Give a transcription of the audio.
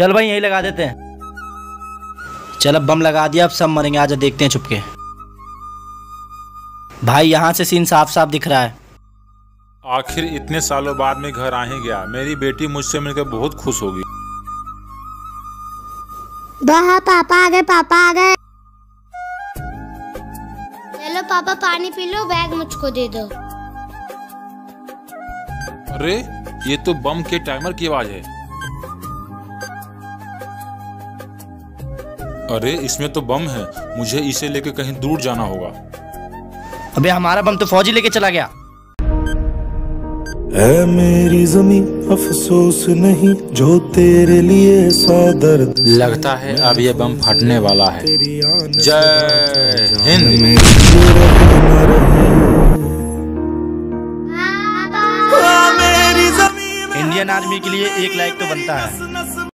चल भाई यही लगा देते हैं। चल अब बम लगा दिया अब सब मरेंगे। आजा देखते हैं छुपके। भाई यहाँ से सीन साफ़ साफ़ दिख रहा है। आखिर इतने सालों बाद में घर आ ही गया। मेरी बेटी मुझसे मिलकर बहुत खुश होगी। वाह पापा आ गए पापा आ गए। चलो पापा पानी पी लो बैग मुझको दे दो। अरे ये तो बम के टाइमर की आवाज़ है। अरे इसमें तो बम है। मुझे इसे लेके कहीं दूर जाना होगा। अबे हमारा बम तो फौजी लेके चला गया। है मेरी जमी अफसोस नहीं जो तेरे लिए सौ दर्द लगता है अब ये बम फटने वाला है। जय हिंद। ज़मीन इंडियन आर्मी के लिए एक लाइक तो बनता है।